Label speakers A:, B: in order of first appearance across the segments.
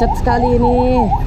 A: Macet sekali ini.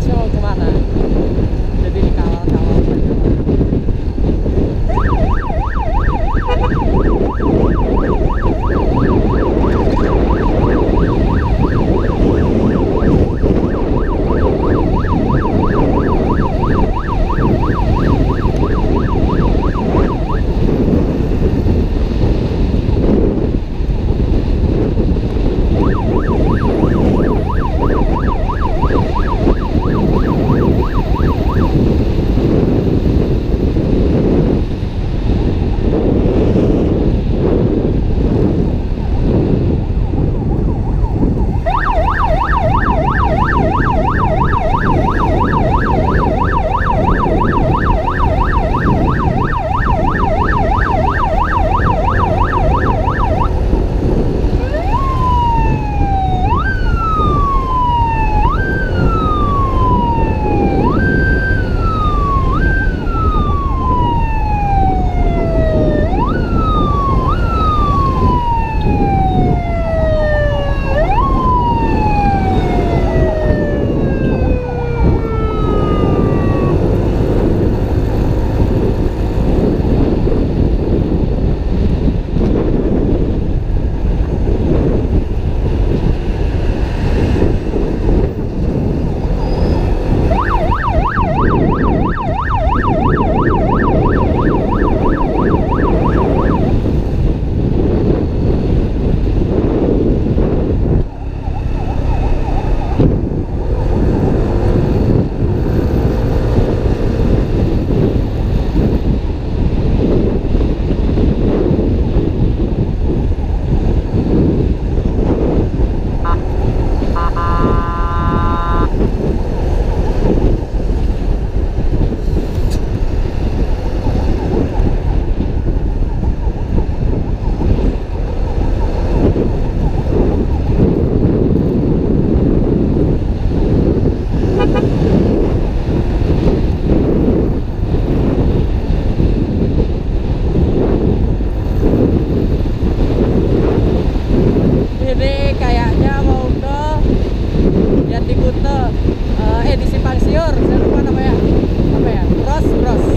A: 千万不能。kayaknya mau ke yang di Kute uh, eh di Simpang Siur saya lupa namanya. Apa ya? Bros Bros.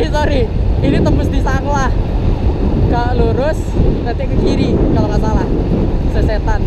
A: sorry sorry. Ini tembus di Sanglah ke lurus nanti ke kiri kalau nggak salah. Sesetan.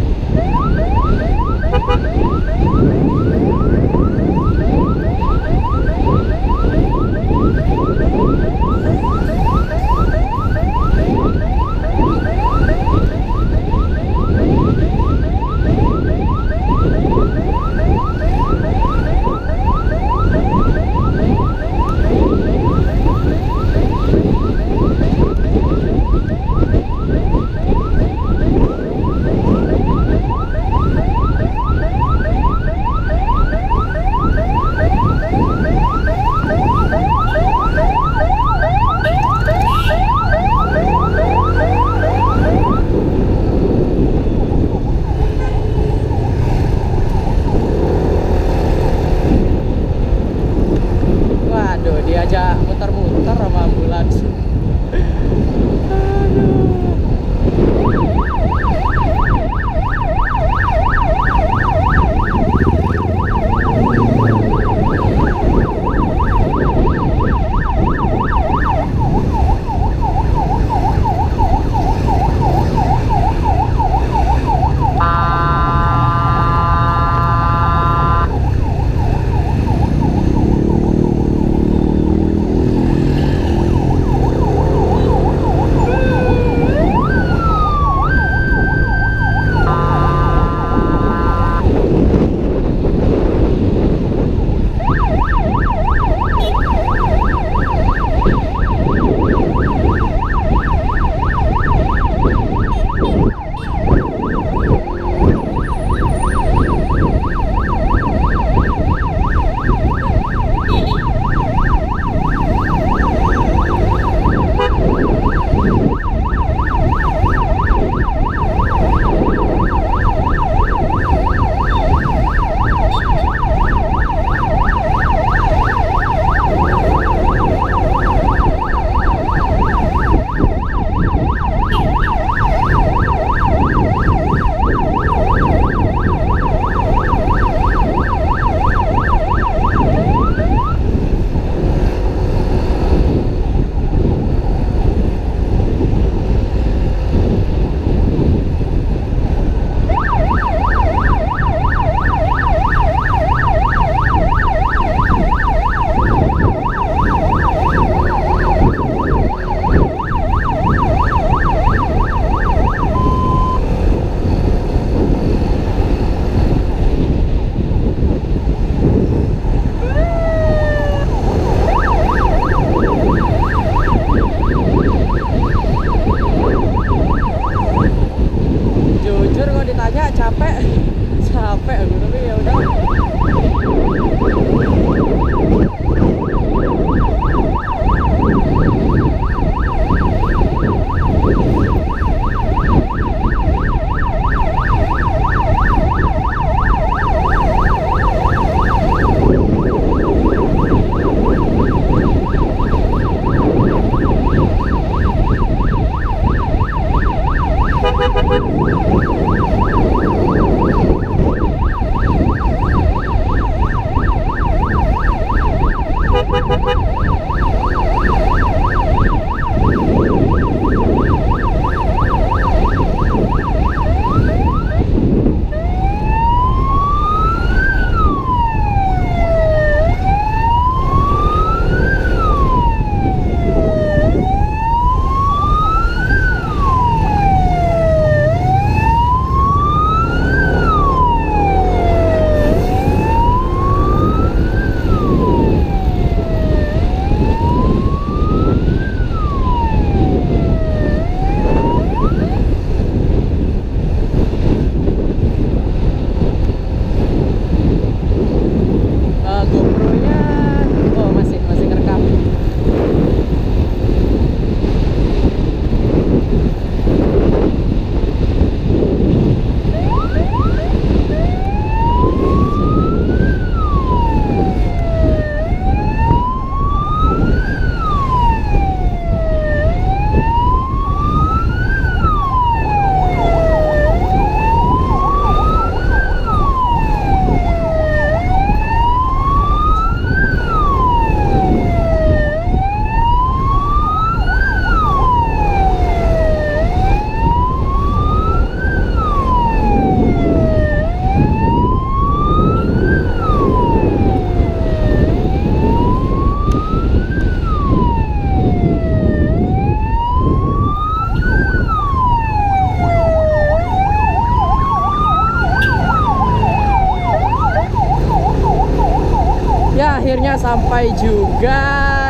A: Sampai juga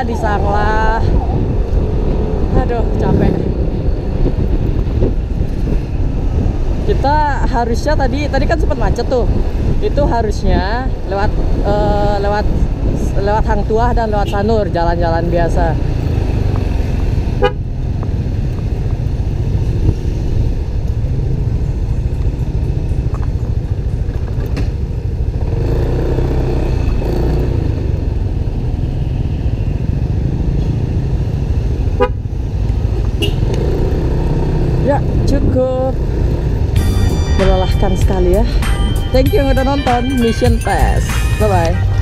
A: di Sanglah. Aduh, capek. Kita harusnya tadi tadi kan sempat macet tuh. Itu harusnya lewat eh, lewat lewat Hang Tuah dan lewat Sanur, jalan-jalan biasa. Ya, cukup melelahkan sekali ya. Thank you yang udah nonton Mission Pass. Bye bye.